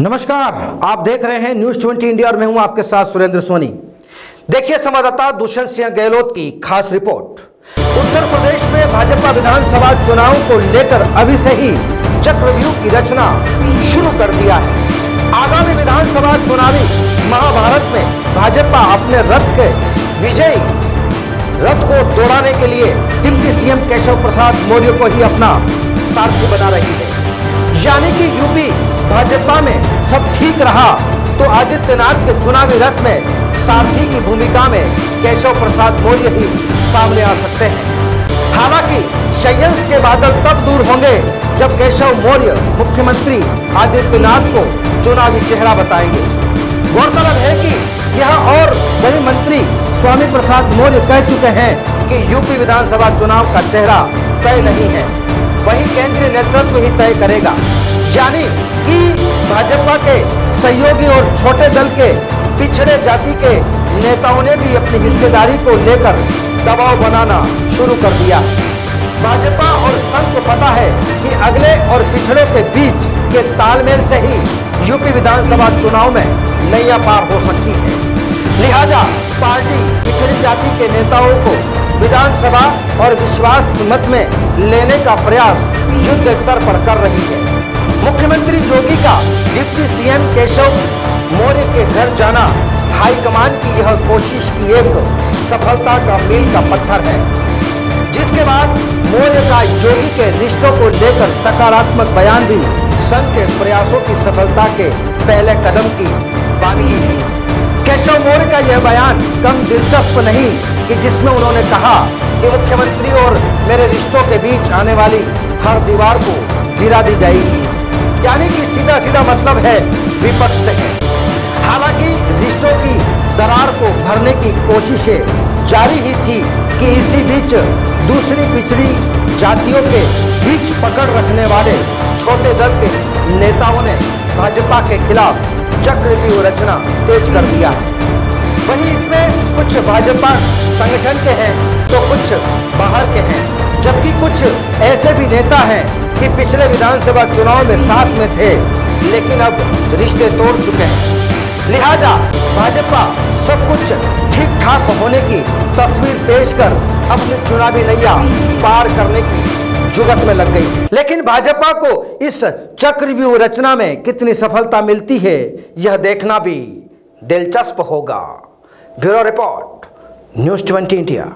नमस्कार, आप देख रहे हैं न्यूज़ ट्वेंटी इंडिया और मैं हूँ आपके साथ सुरेंद्र सोनी। देखिए संवाददाता दुष्यंत सिंह गहलोत की खास रिपोर्ट। उत्तर प्रदेश में भाजपा विधानसभा चुनाव को लेकर अभी से ही चक्रव्यूह की रचना शुरू कर दिया है। आगामी विधानसभा चुनावी महाभारत में भाजपा अपने रथ के विजयी रथ को दौड़ाने के लिए डिप्टी सीएम केशव प्रसाद मौर्य को ही अपना सारथी बना रही है। यानी कि यूपी भाजपा में सब ठीक रहा तो आदित्यनाथ के चुनावी रथ में सारथी की भूमिका में केशव प्रसाद मौर्य भी सामने आ सकते हैं। हालाँकि संयंस के बादल तब दूर होंगे जब केशव मौर्य मुख्यमंत्री आदित्यनाथ को चुनावी चेहरा बताएँगे। गौरतलब है कि यह और वही मंत्री स्वामी प्रसाद मौर्य कह चुके हैं कि यूपी विधानसभा चुनाव का चेहरा तय नहीं है। वही केंद्रीय नेतृत्व ही तय करेगा। यानी कि भाजपा के सहयोगी और छोटे दल के पिछड़े जाति के नेताओं ने भी अपनी हिस्सेदारी को लेकर दबाव बनाना शुरू कर दिया। भाजपा और संघ को पता है कि अगले और पिछड़ों के बीच के तालमेल से ही यूपी विधानसभा चुनाव में नैया पार हो सकती है। लिहाजा पार्टी पिछड़ी जाति के नेताओं को विधानसभा और विश्वास मत में लेने का प्रयास युद्ध स्तर पर कर रही है। मुख्यमंत्री योगी का डिप्टी सीएम केशव मौर्य के घर जाना, हाईकमान की यह कोशिश की एक सफलता का मील का पत्थर है। जिसके बाद मौर्य का योगी के रिश्तों को लेकर सकारात्मक बयान भी संघ के प्रयासों की सफलता के पहले कदम की बानगी है केशव मौर्य का यह बयान कम दिलचस्प नहीं कि जिसमें उन्होंने कहा कि मुख्यमंत्री और मेरे रिश्तों के बीच आने वाली हर दीवार को गिरा दी जाएगी। यानी कि सीधा सीधा मतलब है विपक्ष से। है हालाँकि रिश्तों की दरार को भरने की कोशिशें जारी ही थी कि इसी बीच दूसरी पिछड़ी जातियों के बीच पकड़ रखने वाले छोटे दल के नेताओं ने भाजपा के खिलाफ चक्रव्यूह रचना तेज कर दिया है। वहीं इसमें कुछ भाजपा संगठन के हैं तो कुछ बाहर के हैं, जबकि कुछ ऐसे भी नेता हैं कि पिछले विधानसभा चुनाव में साथ में थे, लेकिन अब रिश्ते तोड़ चुके हैं। लिहाजा भाजपा सब कुछ ठीक ठाक होने की तस्वीर पेश कर अपनी चुनावी नैया पार करने की जुगत में लग गई। लेकिन भाजपा को इस चक्रव्यूह रचना में कितनी सफलता मिलती है, यह देखना भी दिलचस्प होगा। Bureau report, news twenty India.